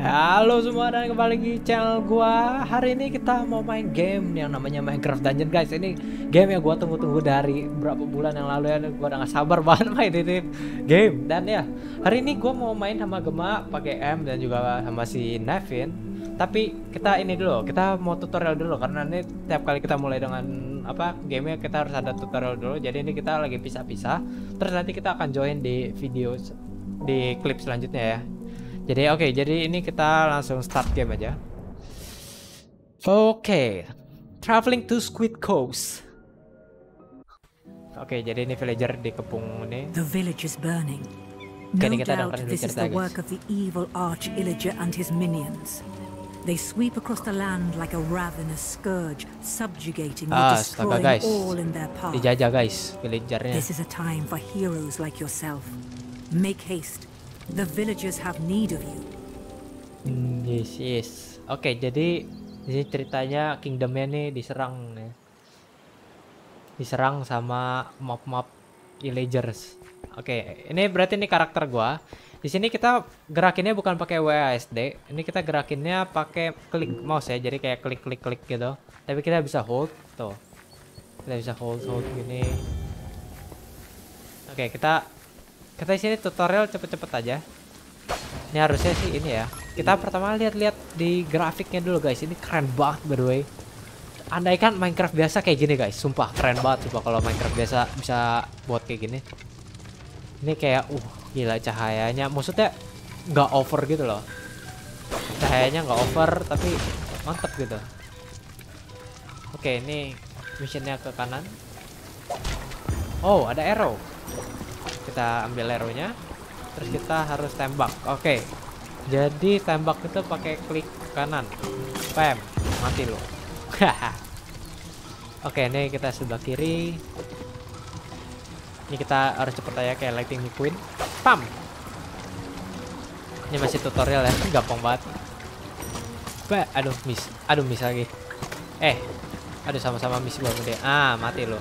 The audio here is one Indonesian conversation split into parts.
Halo semua dan kembali lagi channel gua. Hari ini kita mau main game yang namanya Minecraft Dungeon guys. Ini game yang gua tunggu-tunggu dari berapa bulan yang lalu ya. Gua udah gak sabar banget main ini game. Dan ya, hari ini gua mau main sama Gema pakai M dan juga sama si Nevin. Tapi kita ini dulu, kita mau tutorial dulu karena ini tiap kali kita mulai dengan apa gamenya kita harus ada tutorial dulu. Jadi ini kita lagi pisah-pisah. Terus nanti kita akan join di video di klip selanjutnya ya. Jadi oke, jadi ini kita langsung start game aja. Oke, traveling to Squid Coast. Oke, jadi ini villager di kepung ini. The village is burning. No ini kita doubt this is the work of the evil Arch Illager and his minions. They sweep across the land like a ravenous scourge, subjugating Ah, astaga, destroying guys. all in their path. Dijajah guys, villagernya. This is a time for heroes like yourself. Make haste. The villagers have need of you. Hmm, yes, yes. Oke, jadi di sini ceritanya kingdomnya nih diserang ya. Diserang sama mob-mob villagers. Oke, ini berarti ini karakter gua. Di sini kita gerakinnya bukan pakai WASD. Ini kita gerakinnya pakai klik mouse ya. Jadi kayak klik-klik-klik gitu. Tapi kita bisa hold tuh. Kita bisa hold hold gini. Oke, kita kita sini tutorial cepet-cepet aja. Ini harusnya sih ini ya. Kita pertama lihat-lihat di grafiknya dulu guys. Ini keren banget by the way. Andaikan Minecraft biasa kayak gini guys, sumpah keren banget sumpah kalau Minecraft biasa bisa buat kayak gini. Ini kayak uh gila cahayanya. Maksudnya nggak over gitu loh. Cahayanya nggak over tapi mantep gitu. Oke, ini missionnya ke kanan. Oh, ada arrow. Kita ambil arrow-nya terus kita harus tembak. Oke jadi tembak itu pakai klik kanan. Spam mati lo oke ini kita sebelah kiri. Ini kita harus cepet aja kayak lighting McQueen pam! Ini masih tutorial ya gampang banget. Ba aduh miss aduh miss lagi. Eh aduh sama-sama miss gede. Ah mati lo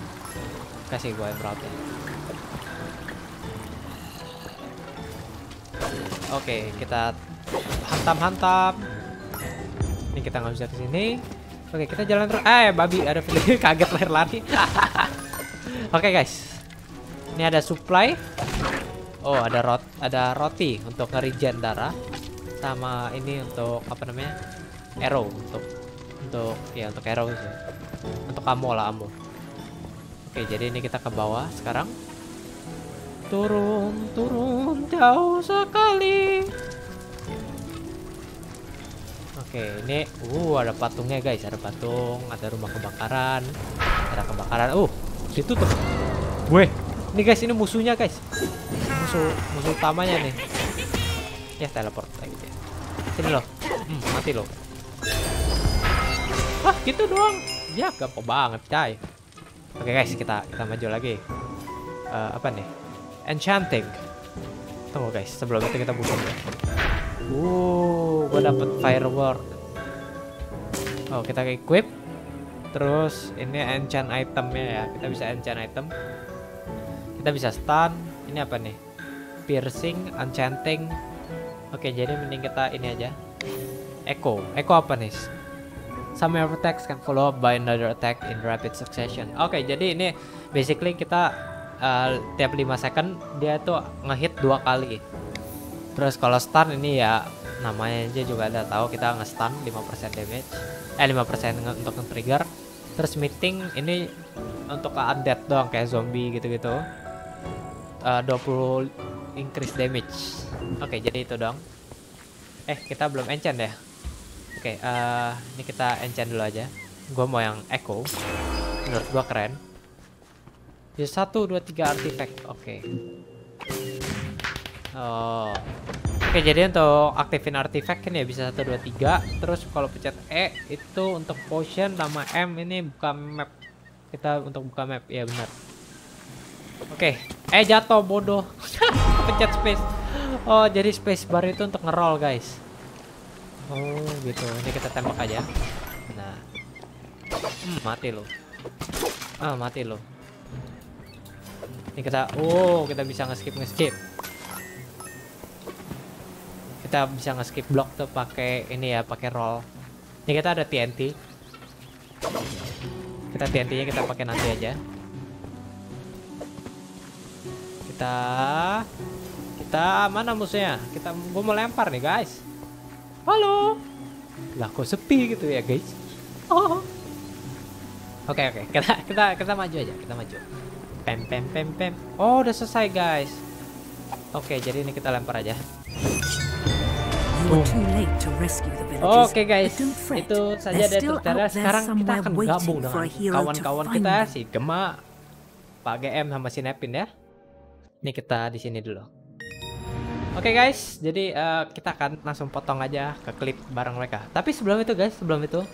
kasih gua emerald Oke, kita hantam-hantam. Ini kita nggak bisa ke sini. Oke, kita jalan terus. Eh, babi ada video kaget lari-lari. Oke, guys. Ini ada supply. Oh, ada rot ada roti untuk nge-regen darah. Sama ini untuk apa namanya? Arrow untuk untuk ya untuk arrow sih. Untuk ammo lah ammo. Oke, jadi ini kita ke bawah sekarang turun turun jauh sekali. Oke ini uh ada patungnya guys. Ada patung ada rumah kebakaran. Ada kebakaran. Uh ditutup gue ini guys ini musuhnya guys. Musuh musuh utamanya nih. Ya teleport. Lagi dia sini loh. Hmm, mati loh. Wah gitu doang. Ya gampang banget cai oke guys kita kita maju lagi. Eh, apa nih enchanting. Tunggu guys. Sebelum itu kita buka dulu. uh gua dapet firework. Oh kita equip. Terus ini enchant itemnya ya. Kita bisa enchant item. Kita bisa stun. Ini apa nih? Piercing enchanting. Oke jadi mending kita ini aja. Echo. Echo apa nih? Some attacks can follow up by another attack in rapid succession. Oke, jadi ini basically kita uh, tiap 5 second dia tuh ngehit dua kali. Terus kalau stun ini ya namanya aja juga ada tahu kita nge-stun 5% damage. Eh 5% nge- untuk nge-trigger. Terus meeting ini untuk ke undead doang kayak zombie gitu-gitu. Uh, 20 increase damage. Oke, jadi itu dong. Eh, kita belum enchant ya? Oke, eh, ini kita enchant dulu aja. Gua mau yang echo. Menurut gua keren. Ya satu dua tiga artifact. Oke. Oh. Oke, jadi untuk aktifin artifact kan ya bisa satu dua tiga. Terus kalau pencet E itu untuk potion nama M ini buka map. Kita untuk buka map. Ya benar. Oke. Eh jatuh bodoh. pencet space. Oh, jadi space bar itu untuk ngeroll, guys. Oh, gitu. Ini kita tembak aja. Nah. Hmm, mati lo. Ah, mati lo. Ini kita oh, kita bisa nge-skip nge-skip. kita bisa nge-skip block tuh pakai ini ya, pakai roll. Ini kita ada TNT. Kita TNT-nya kita pakai nanti aja. Kita kita mana musuhnya? Kita gua mau lempar nih, guys. Halo. Lah kok sepi gitu ya, guys? Oh. Oke oke, kita kita kita maju aja, kita maju. Pem pem pem pem. Oh, udah selesai, guys. Oke, jadi ini kita lempar aja. Oke guys, don't fret. itu saja dari tutorial. Sekarang kita akan gabung dengan kawan-kawan kita si Gema, Pak GM sama si Nepin ya. Ini kita di sini dulu. Oke guys, jadi eh, kita akan langsung potong aja ke klip bareng mereka. Tapi sebelum itu guys, sebelum itu,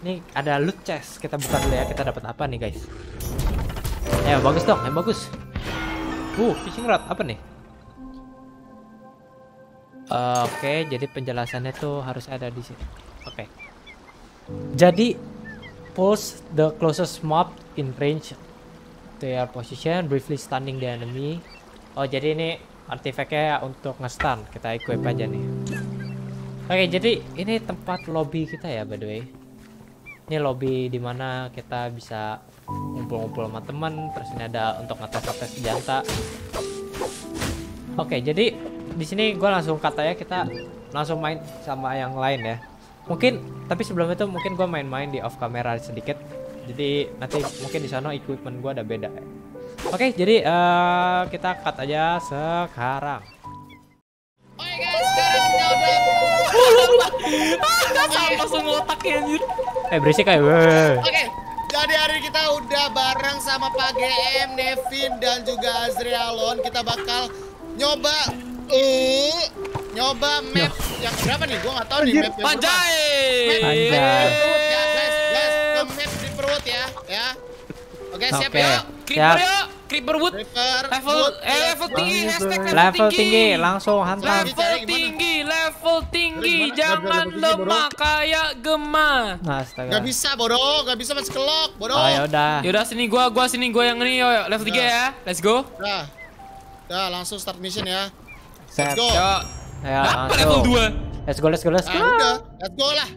ini ada loot chest. Kita buka dulu ya, kita dapat apa nih guys? Ya bagus dong, yang bagus. Uh, fishing rod apa nih? Eh, Oke, jadi penjelasannya tuh harus ada di sini. Oke. Jadi pulse the closest mob in range to your position, briefly stunning the enemy. Oh, jadi ini artifactnya untuk nge-stun. Kita equip aja nih. Oke, jadi ini tempat lobby kita ya by the way. Ini lobby di mana kita bisa ngumpul-ngumpul sama teman. Terus ini ada untuk ngetes-ngetes senjata. Oke, jadi di sini gue langsung kata ya kita langsung main sama yang lain ya. Mungkin tapi sebelum itu mungkin gue main-main di off camera sedikit. Jadi nanti mungkin di sana equipment gue ada beda. ya. Oke, jadi eh, kita cut aja sekarang. Oke guys, sekarang kita udah langsung ngotaknya anjir. Eh berisik kayak. Weh. Oke, sama Pak GM, Nevin dan juga Azrialon. Kita bakal nyoba eh nyoba map yang berapa nih? Gua nggak tahu nih map yang berapa. Panjai. Map perut ya, guys, guys. Ke map di perut ya, ya. Oke, siap Oke. ya. Creeper Siap. yuk. Creeper wood. Reaper, Level wood, eh level tinggi hashtag level, Level tinggi langsung hantam. Level- tinggi, level tinggi, gimana? jangan Level tinggi, lemah kayak gema. Nah, astaga. Gak bisa bodoh, gak bisa masih kelok, bodoh. Oh, ya udah. Yaudah sini gua, gua sini gua yang ini yo, yo. level 3 ya. Let's go. Dah. Dah, langsung start mission ya. Set. Let's go. Yo. Ya, Apa level langsung. 2? Let's go, let's go, let's go. Ah, udah, let's go lah.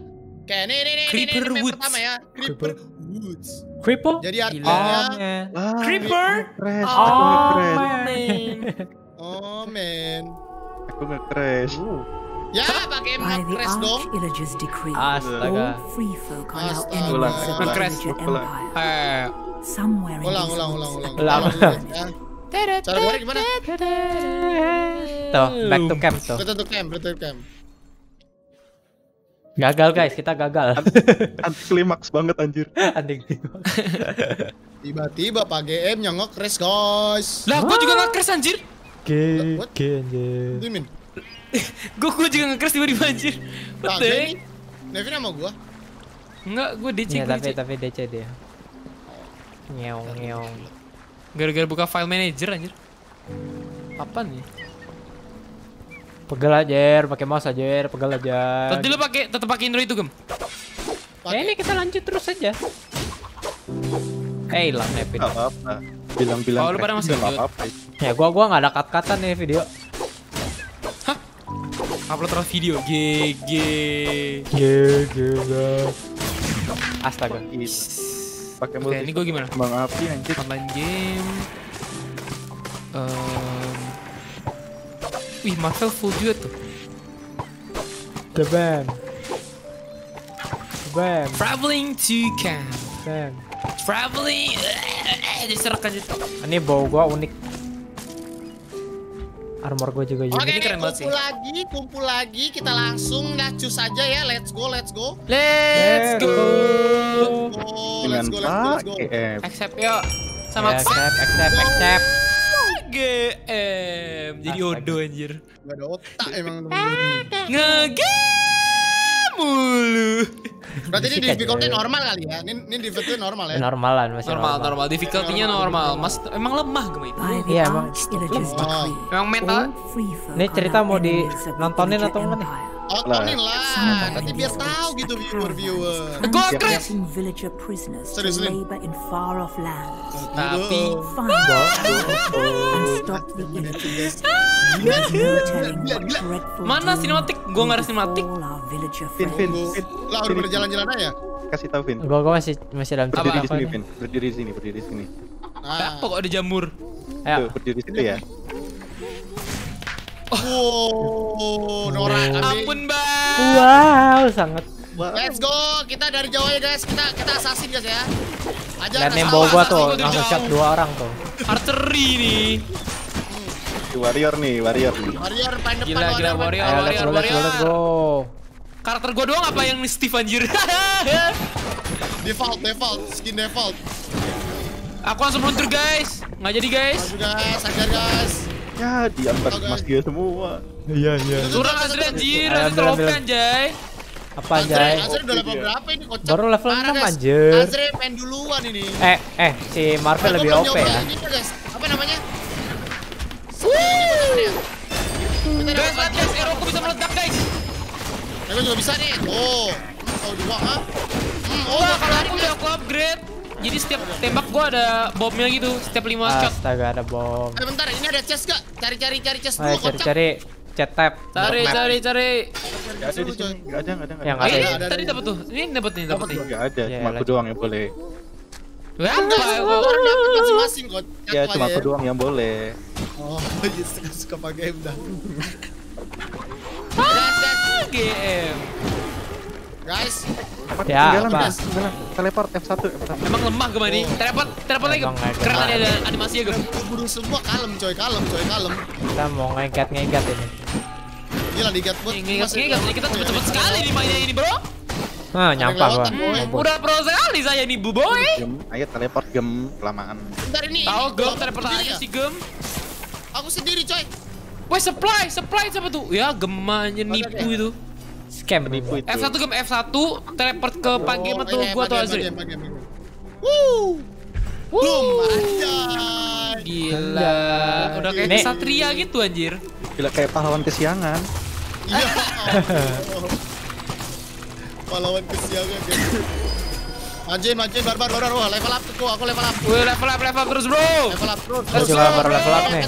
Oke, nih, nih, nih, nih, Creeper nih, map Woods. pertama ya. Creeper Woods. Creeper? Jadi Oh, artinya, man. Creeper. Crash, Oh, aku nge-crash. man. oh man. Aku nge-crash. Ya, pakai By map the crash dong. Astaga. all free folk are now Astaga. enemies of the Ulang, Illager ulang. Empire. Eh, Somewhere in Ulang, these ulang, woods, ulang, ulang. Ulang, ya. Cara keluarnya gimana? Tuh, back to camp tuh. Betul tuh camp, betul camp. Gagal guys, kita gagal. Anti klimaks banget anjir. Anjing. Tiba-tiba Pak GM yang nge-crash guys. lah gua juga nge-crash anjir. Ge, What? ge, anjing. Gua juga nge-crash tiba-tiba anjir. Nah, What the Nevin, heck? Nevin sama gua. Enggak, gua DC Ya, gua tapi DC. tapi DC dia. Nyeong nyeong. Gara-gara buka file manager anjir. Apa nih? Pegel aja, pakai mouse aja, pegel aja. Tadi lu pakai tetap pakai intro itu, Gem. Ya ini kita lanjut terus aja. Eh, hilang Nevin. Apa-apa. Bilang-bilang Oh, lu pada masih apa-apa. Ya gua gua nggak ada cut-cutan nih video. Upload terus video. GG. Ge. Astaga. Pakai Oke, multi ini gua gimana? kembang api anjir. Online game. Ehm, Wih, Marvel full juga tuh. The band. The band. Traveling to camp. Band. Traveling. Eh, diserak aja. Ini bau gua unik. Armor gua juga Oke, ini nih, keren banget sih. kumpul lagi, kumpul lagi. Kita langsung ngacus aja ya. Let's go, let's go. Let's go. Let's go, let's go, let's go. Accept yuk. Sama Ya, accept, accept, accept. GM. Jadi odo anjir. Gak ada otak emang. Ngegame mulu. Berarti ini difficulty normal kali ya? Ini, ini difficulty normal ya? Normalan masih normal. Normal, normal. Difficulty-nya normal. Mas, emang lemah gue. Iya, iya, emang lemah. Emang mental. Ini cerita mau di nontonin atau enggak nih? Tontonin oh, lah, nanti biar tahu gitu viewer-viewer. Gokret! Serius nih? Tapi... Mana sinematik? Gue nggak ada sinematik. Vin, Vin. Lah udah pada jalan-jalan aja. Kasih tahu Vin. Gua gua masih masih dalam Apa, Berdiri di sini ini. Vin. Berdiri di sini, berdiri di sini. Nah. Apa kok ada jamur? Ayo. Tuh, berdiri di situ ya. Wow, norak kambing. Ampun bang. Wow, sangat. Let's go, kita dari jauh ya guys. Kita kita assassin guys ya. Aja nih bawa gua tuh, langsung shot dua orang tuh. Archery nih. Warrior nih, warrior nih. Warrior paling depan. Gila, gila, warrior. Let's go, let's go, let's go. Karakter gua doang apa yang Steve anjir? Default, default, skin default. Aku langsung meluncur guys. Nggak jadi guys. Maju guys, ajar guys. Ya, diambil Oke. mas dia semua. Iya, iya. Turun Azri anjir. Azri ambil. anjay. Apa anjay? Azre udah level berapa ini kocak? Baru level Parah, 6 guys. anjir. Azre main duluan ini. Eh, eh, si Marvel Aku lebih OP ya. Ini guys. Apa namanya? Kita Guys, lihat guys, Eroku bisa meledak guys. Gue juga bisa nih. Oh, tahu dua ah. Hmm, oh, Wah, kalau aku ini. udah aku upgrade. Jadi setiap tembak gua ada bomnya gitu, setiap 5 shot. Astaga, ada bom. Eh bentar, ini ada chest gak? Cari-cari cari chest dulu kocak. cari-cari chat tab. Cari, cari, cari. Gak ada di sini. Gak ada, gak ada. Yang ada. Eh, ada, tadi dapat tuh. Ini dapat nih, dapat nih. Gak ada, Ya, cuma aku doang yang boleh. Enggak, ya semua gua? orang dapat masing-masing kocak Ya, cuma aku doang yang boleh. Oh, iya suka-suka pakai game dah. GM. Guys, Ya, Tinggalan, apa? Tinggalan. Teleport F1, F1. Emang lemah gema ini. Teleport, teleport lagi. Keren tadi ada animasinya gem. buru semua kalem coy, kalem coy, kalem. Kita mau ngegat-ngegat ini. Gila digat buat. Ingat, kita cepet-cepet sekali nih mainnya ini bro. Nah, nyampah gua. boy. Mampus. Udah pro sekali saya nih bu boy. Gem, ayo teleport gem kelamaan. Bentar ini. Tahu ini gem teleport aja ya? sih gem. Aku sendiri coy. Wah supply, supply siapa tuh? Ya gemanya nipu itu. Scam Penipu itu. F1 gem F1 teleport ke pagi Oh, atau iya, gua tuh Azri. Boom, anjay. Gila, udah kayak Nih. kesatria gitu anjir. Gila kayak pahlawan kesiangan. Iya. Pahlawan kesiangan guys. Manjain, manjain, barbar, barbar. Wah, level up tuh, aku level up. Wih level up, level up terus bro. Level up terus. Terus. go, baru level up nih.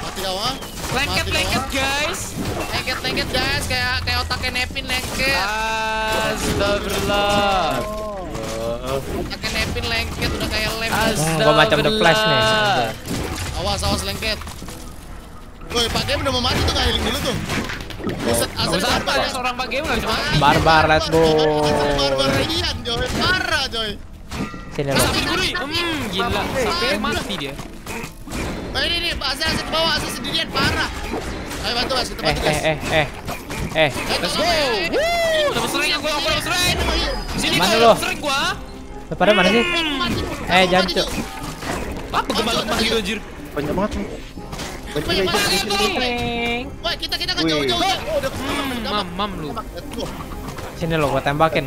Mati kau ah. Lengket, lengket guys. Lengket, lengket guys, kayak kayak otaknya Nepin lengket. Astagfirullah. Otaknya Nepin lengket udah kayak lem. Astagfirullah. gua macam The Flash nih. Awas, awas lengket. Woi, Pak Game udah mau mati tuh nggak healing dulu tuh. Buset, Gak apa barbar ya seorang pak game gak bisa mati. Barbar, let's go. Barbar Rian, coy. Parah, coy. Sini gurih. Hmm, gila. Sampai mati dia. Nah, ini nih, Pak asli ke bawah, asli sendirian, parah. Ayo bantu, Mas, kita Eh, bantu, guys. eh, eh, eh. Eh, Let's go. Wuh, dapat sering aku, aku dapat sering. Sini Mana gua lo? sering gua. pada mana sih? Eh, jangan, Cuk. Apa gemar-gemar gitu anjir. Banyak banget nih. Banyak banget. Woi, kita kita kan jauh-jauh. Oh, udah mam, mam lu. Sini lo, gua tembakin.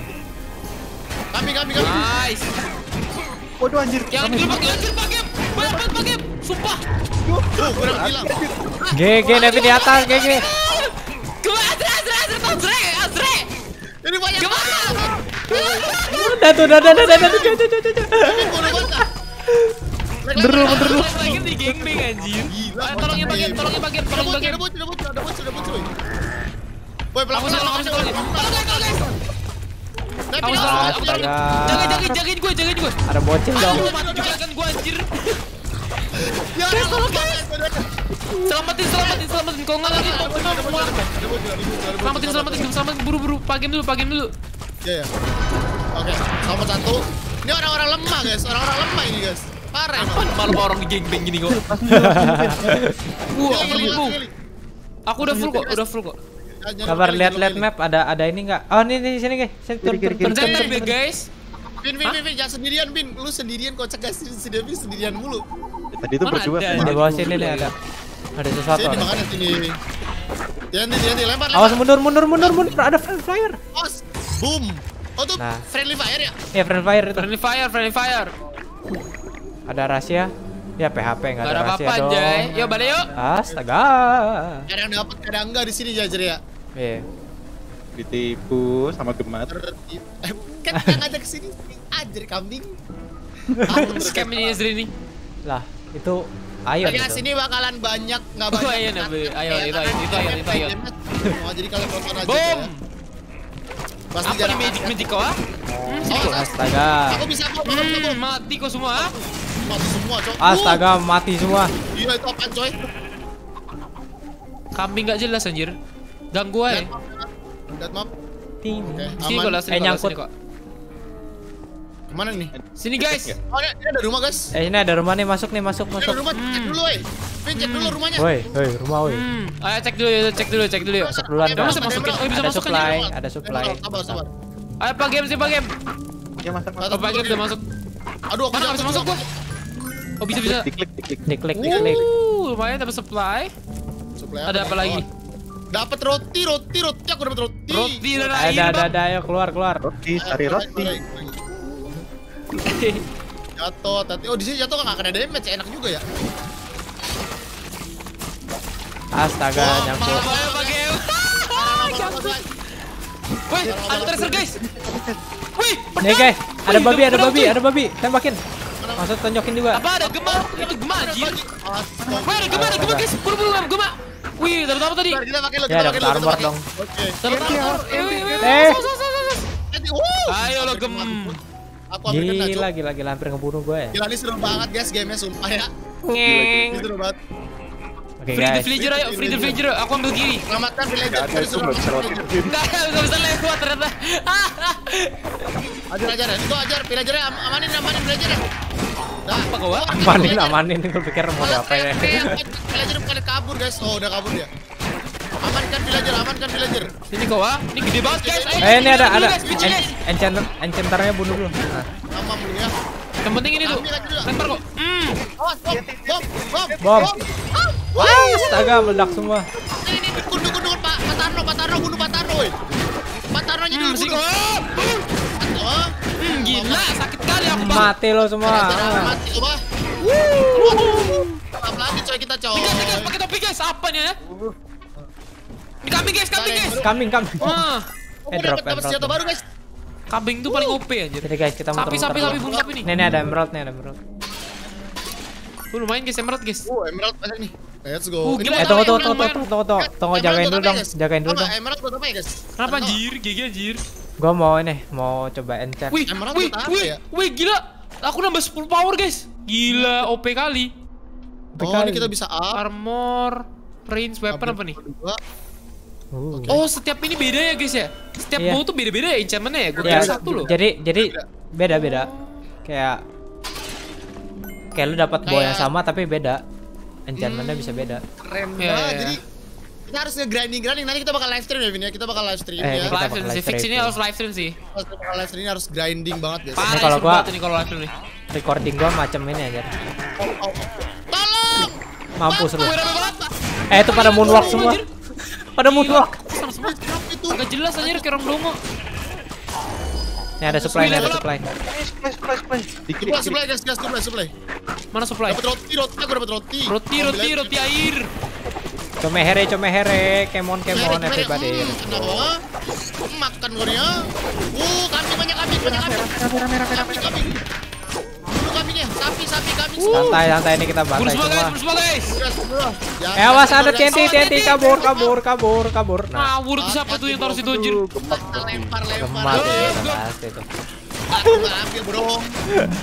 Kami, kami, kami. Nice. Waduh anjir. Yang dilepak anjir Sumpah. Tuh, kurang bilang. GG Nevin di atas, GG. Ini banyak. Gimana? Udah tuh, udah, udah, udah, udah, udah, udah. Lagi di anjir. Eh, tolongin bagian, tolongin bagian, tolongin bagian. Ada ada ada ada pelaku tolong, tolong. Tolong. Jangan jangan gue, gue. Ada bocil dong. Mati juga kan gue. Ya, Guys, tolong, guys. Selamatin, selamatin, selamatin. Kalau nggak lagi, mau mau mau. Selamatin, selamatin, selamatin. Buru, buru. Pagem dulu, pagem dulu. Iya, iya. Oke, sama satu. Ini orang-orang lemah, guys. Orang-orang lemah ini, guys. Parah. Apaan malu orang di gangbang gini kok. Wah, aku. Aku udah full kok, udah full kok. Kabar lihat-lihat map ada ada ini enggak? Oh, ini di sini, guys. Sini turun, Kiri, turun, kiri, turun, ya guys. Bin, Bin, Bin, Bin, jangan sendirian, Bin. Lu sendirian kocak guys. Devi sendirian mulu. Tadi itu berdua. ada? Di bawah sini nih ada. Ada sesuatu. Sini, ada. makanya sini. Jangan, jangan, lempar, Awas lempar. mundur, mundur, mundur, mundur. Ada friend fire. Os. Boom. Oh, tuh Nah. friendly fire ya? Ya, friend fire itu. Friendly fire, friendly fire. Ada rahasia. Ya PHP enggak Gak ada ada rahasia apa-apa dong. anjay. Yuk balik yuk. Astaga. Kadang dapat, kadang enggak di sini Jajar ya. Iya. Ditipu sama gemat. Eh, kan yang ngajak ke sini ajar kambing. Scam ini Ezri nih. Lah, itu Ayo. Guys, gitu. sini bakalan banyak nggak banyak. ayo, ayo, itu, itu, ayo, itu, ayo. Mau jadi kalian nonton aja. Boom. Ya. Pasti Apa nih magic magic kau? Ah? Hmm. Oh, Astaga. Aku bisa kok, hmm, mati kok semua. Ah? Mati semua, coy. Astaga, uh. mati semua. Iya, itu apa, coy? Kambing nggak jelas anjir. Ganggu aja. Dead map. Ting. Sini kok, sini eh, kok. Ke mana nih? Sini guys. Oh, ini, ada rumah, guys. Eh ini ada rumah nih, masuk nih, masuk, Ini ada masuk. rumah, cek dulu, woi. Cek dulu rumahnya. Woi, woi, rumah woi. Hmm, ayo cek dulu ya, cek dulu, cek dulu yuk. Masuk duluan, Ada. Bisa masukin, oh bisa Ada masuk supply, ada supply. Sabar, sabar. Ayo Pak Game, sih Pak Game. Ya masuk masuk. Oh, Pak Game udah masuk. Aduh, aku Mana bisa masuk gua? Oh bisa bisa. Diklik diklik. Diklik, diklik. Uh, lumayan dapat supply. Supply Ada apa lagi? Dapat roti, roti, roti. Aku dapat roti. Roti dan Ada, air. ada, ada, ayo keluar, keluar. Roti, cari roti. Jatuh, tadi. Oh, di sini jatuh nggak kena damage, enak juga ya. Astaga, Wah, nyangkut. malah- Ayo Pak Game. Jatuh. Wih, ada tracer guys. Wih, Nih guys, ada babi, ada babi, ada babi. Tembakin. Masuk tonjokin juga. Apa ada gema? Itu gema anjir. Wih, ada gema, ada gema guys. Buru buru gema. Wih, dapat apa tadi? Kita pakai Ya, kita pakai armor pakai. dong. Oke. Dapat armor. Eh, Eh. Ayo lo gem. Aku hampir kena. Gila, gila, gila, hampir ngebunuh gue ya. Gila, ini seru banget, guys, gamenya sumpah ya. Ngeng. Ini seru banget. Oke Free the villager ayo, free the villager. Aku ambil kiri. Selamatkan villager. Gak ada itu nggak bisa enggak bisa lewat ternyata. Ajar, ajar. Itu ajar, villagernya am- amanin, amanin villagernya. Dah. Apa kau, ah? Amanin, amanin. Gue pikir mau apa ya. teriak-teriak, Villager bukan kabur, guys. Oh, udah kabur dia. Villager, amankan villager. Sini kau ah. Ini gede banget guys. Eh ini ada, bici, En- guys. Enchanter, enchanternya bunuh dulu. Nah. Amam dulu ya. Yang penting ini tuh. Lempar kok. Hmm. Awas, bom, bom, bom, Bom. Ah, Wah, astaga meledak semua. Ini, ini, kundur, kundur, Pak. Pak Tarno, Pak Tarno, bunuh Pak Tarno, woy. Pak dulu sini bunuh. kau. Oh, Hmm, gila, sakit kali aku bang. Mati lo semua. Mati, coba. Apa lagi coy kita coy? Guys, guys, pakai topi guys. Apa nih ya? Ini kambing guys, kambing guys. Kambing, kambing. Wah, Oh, Eh, drop dapat senjata baru guys. kambing tuh paling OP anjir. Jadi guys, kita Sapi, muter-muter sapi, sapi, bunuh sapi nih. Nih, nih ada emerald nih, ada emerald. Tuh lumayan guys, emerald guys. Oh, emerald banyak nih. Let's go. Uh, gila, Eh, tunggu, tunggu, tunggu, tunggu, tunggu, tunggu, jagain dulu dong, jagain dulu dong. Emerald buat apa ya guys? Kenapa anjir? GG anjir. Gua mau ini, mau coba enchant. Wih, Emerald wih, wih, ya? wih, gila. Aku nambah 10 power guys. Gila, OP kali. Oh, ini kita bisa up. Armor, range, weapon apa nih? Uh. Oh, setiap ini beda ya guys ya? Setiap Iya. bow tuh beda-beda ya enchantmentnya ya? Gue Ya, kira satu loh. Jadi, jadi beda-beda. Kayak kayak lu dapat bow yang sama tapi beda. Enchantmentnya bisa beda. Keren Iya, banget. iya. Jadi kita harus nge-grinding grinding. Nanti kita bakal live stream ya, Vin ya. Kita bakal live stream Eh, ya. kita Live stream live sih, fix ini harus live stream sih. Pas kita bakal live stream ini harus grinding banget guys. Parah kalau gua- ini kalau live stream nih. Recording gua macam ini aja. Oh, oh. Tolong! Mampus lu. Eh, itu pada moonwalk semua. Pada itu? Agak jelas anjir kayak orang dongo. Nih ada supply, nih ada supply. Supply, supply, supply. Diklik, Supply, supply guys, guys, supply, supply. Mana supply? Dapat roti, roti, aku dapat roti. Roti, roti, aja. roti air. Comehere, comehere, kemon, kemon, everybody. Kenapa? Hmm, Makan gornya. Uh, kambing banyak kambing, banyak kambing. Kambing, kambing. Bunuh Santai, santai ini kita bantai semua guys, semua. buru semua guys. Eh awas ada TNT. TNT kabur, kabur, kabur, kabur. Nah, Ngawur tuh siapa tuh yang taruh situ anjir? Lempar, lempar. gemat ya, itu. Aku ambil, bro.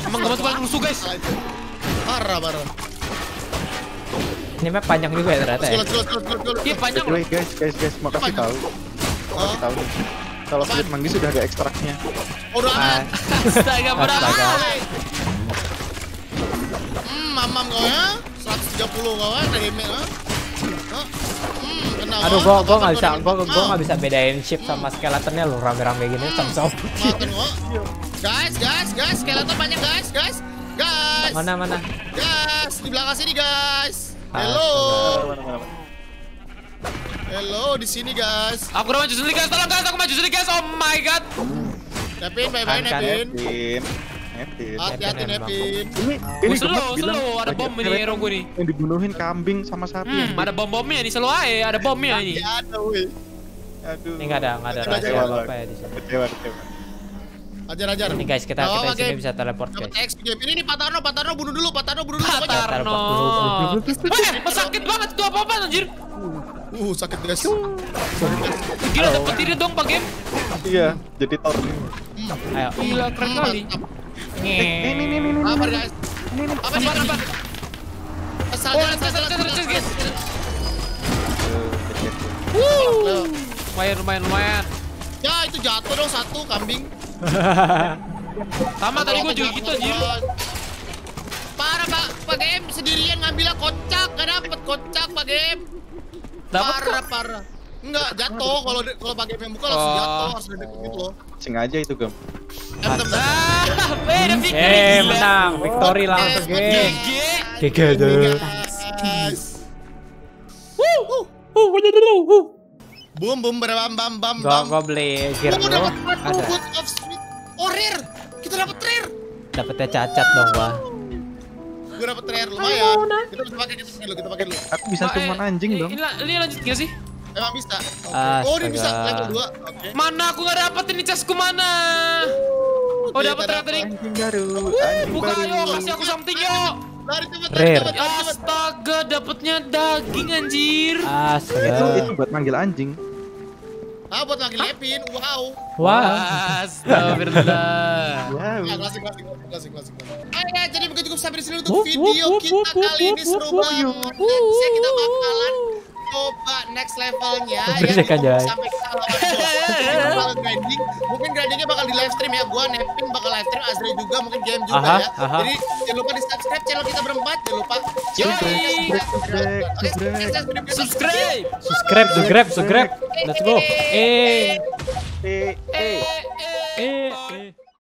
Emang gemas paling rusuh guys. Parah, parah. Ini map panjang juga ya ternyata ya. Iya panjang guys, guys, guys, mau kasih tahu. Mau kasih tahu nih. Kalau kulit manggis sudah ada ekstraknya. Udah Ah. Astaga, berapa? Astaga. Hmm, mamam kau ya. 130 kau ya, dari ha? Hah? Hmm, kena Aduh, gua gua nggak bisa, gua gua nggak bisa bedain ship sama skeletonnya lo rame-rame gini sama kau. Guys, guys, guys, skeleton banyak guys, guys. Guys, Mana mana? guys, di belakang sini guys. Ah, Hello, hello di sini guys. Aku udah maju sendiri guys, tolong guys, aku maju sendiri guys. Oh my god. Nepin, bye bye Kan, kan. Nepin. Hati-hati Nepin. Ini, ini slow, slow, ada bom ini hero gue nih. Yang dibunuhin kambing sama sapi. Hmm, ada bom-bomnya nih, selalu aja ada bomnya ini. Ada. Aduh. Ini nggak ada nggak ada rahasia coba, apa ya di sini. Kecewa, kecewa. Ajar ajar. Ini guys, kita kita apa-apa, di sini bisa teleport Dapat guys. XP game. Ini nih Pak Tarno, Pak Tarno bunuh dulu, Pak Tarno bunuh dulu. Pak pokoknya. Tarno. Teleport dulu. Eh, sakit banget tuh apa apa anjir? Uh, sakit guys. Gila dapat diri dong Pak Game. Iya, jadi Thor. Ayo. Gila keren kali. Ini. Apa guys? Apa nih? Apa apa? Guys. Loh. Lumayan lumayan lumayan. Ya itu jatuh dong satu kambing. Sama tadi gua juga gitu anjir. Parah Pak, Pak Game sendirian ngambilnya kocak, gak dapet kocak Pak Game. Dapat parah parah. Enggak jatuh kalau kalau Pak Game yang buka langsung Oh. jatuh harus deket gitu loh. Sengaja itu gam. Eh. Ah, Eh, gila. menang. Victory langsung, Eh, geng. GG. GG tuh. Guys. Boom boom bam bam bam Gua bam. gua beli gear dapat Ada. Of Sweet. Oh rare. Kita dapat rare. Dapetnya cacat dong gua. Gue dapat rare lumayan. Kita bisa pakai kita pakai dulu, kita pakai dulu. Aku bisa Pak, cuman eh, anjing eh, dong. Ini lanjut gak sih? Emang bisa. Oke. Oh, ini bisa level 2. Oke. Mana aku gak dapet ini chestku mana? Oh kita ternyata nih. Anjing baru, Buka baru. yo, kasih aku something yo. Lari cepet, Rare. Astaga, dapetnya daging anjir. Itu Astaga. itu buat manggil anjing. Ah, buat lagi lepin. Wow. Wah. Astagfirullah. Wow. Ya, klasik, klasik, klasik, klasik, klasik. Oke, guys, jadi begitu cukup sampai di sini untuk video kita kali ini seru banget. Nextnya kita bakalan coba next levelnya ya. Berisik Kita aja. Sampai kita lawan grinding. Mungkin grindingnya bakal di live stream ya. Gua Nepin bakal live stream, Azri juga, mungkin game juga Aha, ya. aha. Jadi jangan lupa di subscribe channel kita berempat. Jangan lupa. Video- Subscribe. Subscribe, subscribe, subscribe. Let's go. Eh. Eh, eh. Eh, eh. Eh.